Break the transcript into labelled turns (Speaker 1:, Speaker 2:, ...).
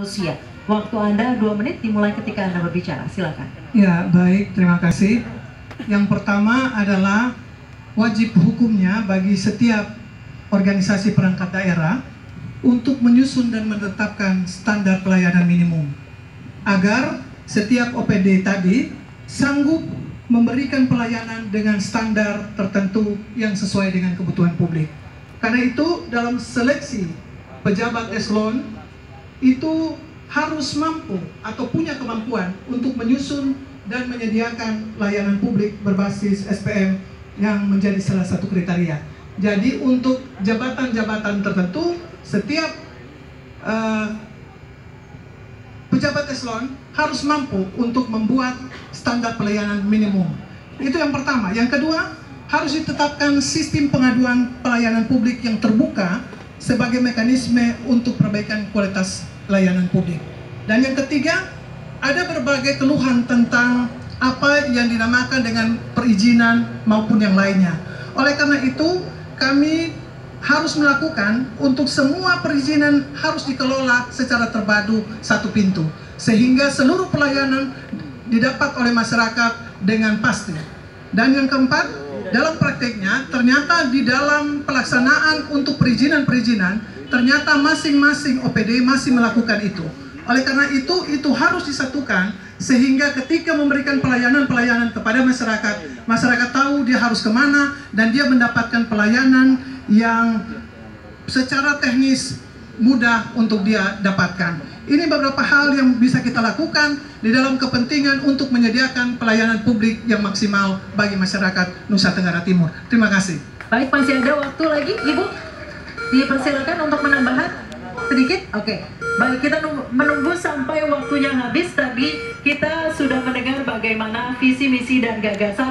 Speaker 1: manusia. Waktu Anda dua menit dimulai ketika Anda berbicara. Silakan.
Speaker 2: Ya, baik. Terima kasih. Yang pertama adalah wajib hukumnya bagi setiap organisasi perangkat daerah untuk menyusun dan menetapkan standar pelayanan minimum agar setiap OPD tadi sanggup memberikan pelayanan dengan standar tertentu yang sesuai dengan kebutuhan publik. Karena itu dalam seleksi pejabat eselon itu harus mampu atau punya kemampuan untuk menyusun dan menyediakan layanan publik berbasis SPM yang menjadi salah satu kriteria. Jadi untuk jabatan-jabatan tertentu setiap uh, pejabat eselon harus mampu untuk membuat standar pelayanan minimum. Itu yang pertama. Yang kedua, harus ditetapkan sistem pengaduan pelayanan publik yang terbuka sebagai mekanisme untuk perbaikan kualitas layanan publik. Dan yang ketiga, ada berbagai keluhan tentang apa yang dinamakan dengan perizinan maupun yang lainnya. Oleh karena itu, kami harus melakukan untuk semua perizinan harus dikelola secara terpadu satu pintu sehingga seluruh pelayanan didapat oleh masyarakat dengan pasti. Dan yang keempat, dalam prakteknya ternyata di dalam pelaksanaan untuk perizinan-perizinan ternyata masing-masing OPD masih melakukan itu. Oleh karena itu, itu harus disatukan sehingga ketika memberikan pelayanan-pelayanan kepada masyarakat, masyarakat tahu dia harus ke mana dan dia mendapatkan pelayanan yang secara teknis mudah untuk dia dapatkan. Ini beberapa hal yang bisa kita lakukan di dalam kepentingan untuk menyediakan pelayanan publik yang maksimal bagi masyarakat Nusa Tenggara Timur. Terima kasih.
Speaker 1: Baik, masih ada waktu lagi, Ibu. Dipersilakan untuk menambahkan sedikit. Oke. Baik, kita menunggu sampai waktunya habis. Tadi kita sudah mendengar bagaimana visi, misi, dan gagasan